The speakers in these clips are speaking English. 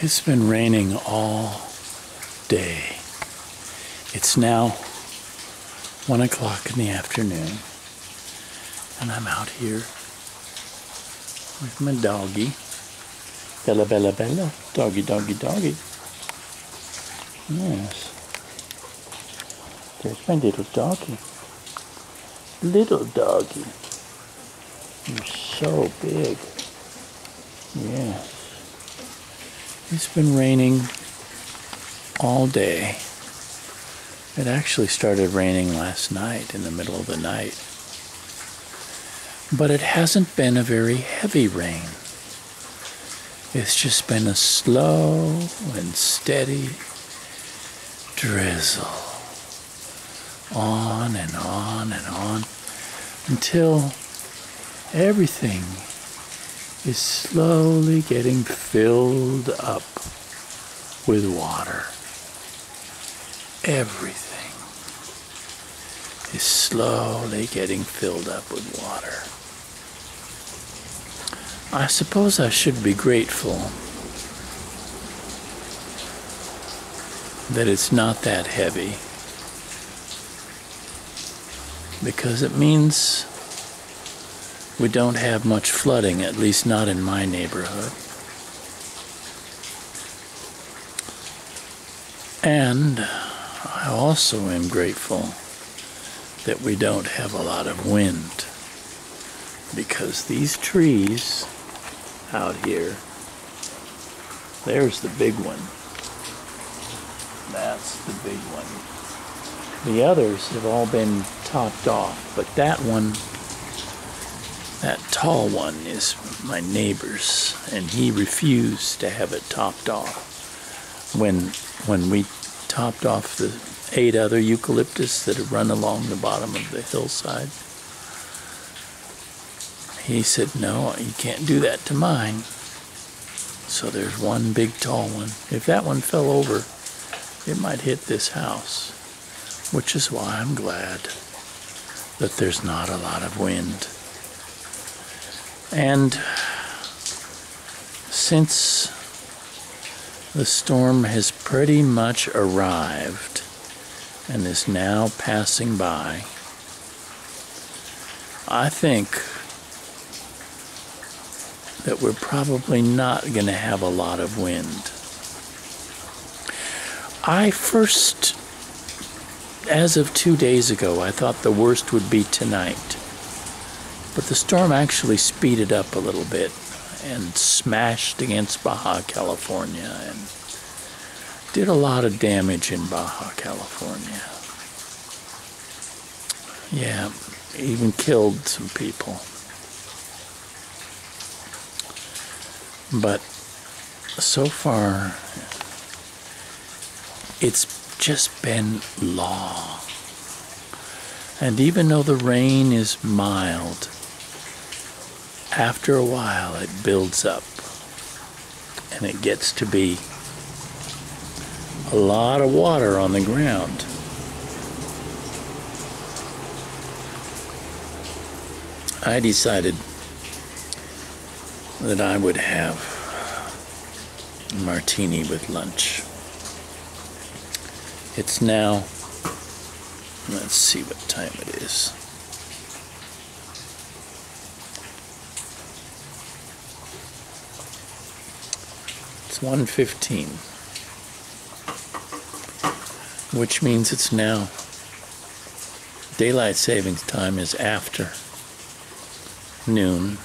It's been raining all day. It's now one o'clock in the afternoon, and I'm out here with my doggy. Bella, Bella, Bella. Doggy, doggy, doggy. Yes. There's my little doggy. Little doggy. You're so big. Yes. It's been raining all day. It actually started raining last night in the middle of the night. But it hasn't been a very heavy rain. It's just been a slow and steady drizzle. On and on and on until everything is slowly getting filled up with water. Everything is slowly getting filled up with water. I suppose I should be grateful that it's not that heavy because it means we don't have much flooding, at least not in my neighborhood. And I also am grateful that we don't have a lot of wind because these trees out here, there's the big one. That's the big one. The others have all been topped off, but that one that tall one is my neighbor's, and he refused to have it topped off. When when we topped off the eight other eucalyptus that had run along the bottom of the hillside, he said, "No, you can't do that to mine." So there's one big tall one. If that one fell over, it might hit this house, which is why I'm glad that there's not a lot of wind. And since the storm has pretty much arrived and is now passing by, I think that we're probably not going to have a lot of wind. I first, as of two days ago, I thought the worst would be tonight. But the storm actually speeded up a little bit and smashed against Baja California and did a lot of damage in Baja California. Yeah, even killed some people. But so far, it's just been long. And even though the rain is mild, after a while it builds up and it gets to be a lot of water on the ground. I decided that I would have a martini with lunch. It's now, let's see what time it is. It's 1:15, which means it's now daylight savings time is after noon.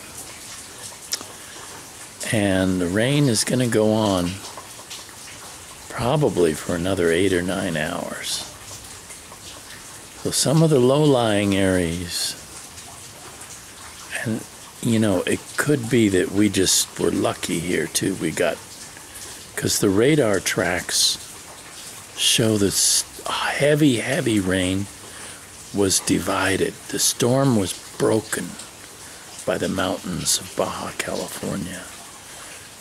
And the rain is going to go on probably for another 8 or 9 hours. So some of the low-lying areas and you know, it could be that we just were lucky here too. We got because the radar tracks show this heavy, heavy rain was divided. The storm was broken by the mountains of Baja California.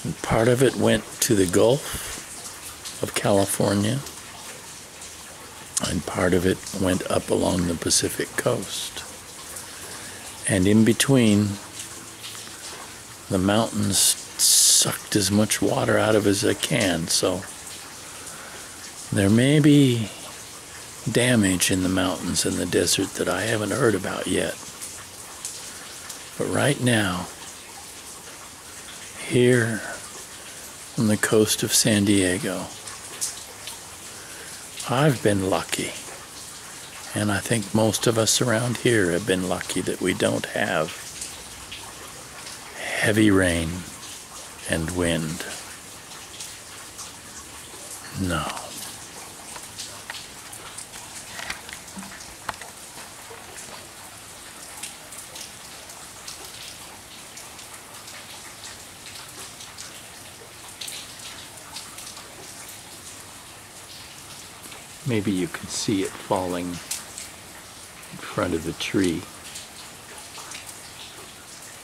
And part of it went to the Gulf of California, and part of it went up along the Pacific coast. And in between, the mountains sucked as much water out of as I can, so there may be damage in the mountains and the desert that I haven't heard about yet. But right now, here on the coast of San Diego, I've been lucky. And I think most of us around here have been lucky that we don't have heavy rain and wind. No. Maybe you can see it falling in front of the tree.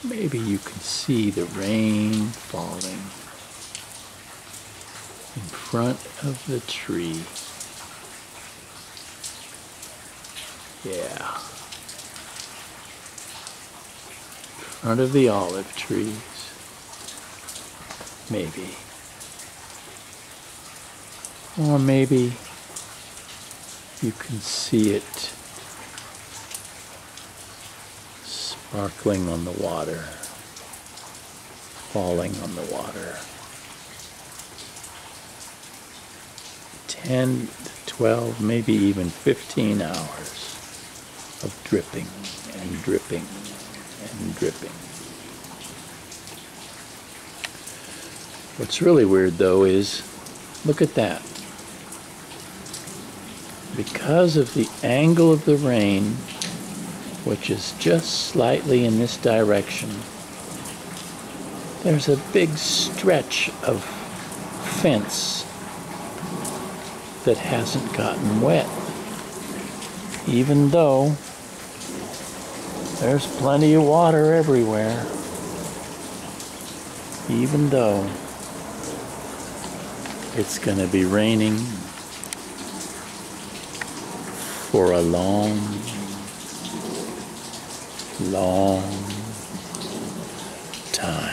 Maybe you can see the rain falling in front of the tree. Yeah. In front of the olive trees. Maybe. Or maybe you can see it sparkling on the water, falling on the water. 10, 12, maybe even 15 hours of dripping and dripping and dripping. What's really weird though is look at that because of the angle of the rain, which is just slightly in this direction, there's a big stretch of fence that hasn't gotten wet, even though there's plenty of water everywhere, even though it's going to be raining for a long, long time.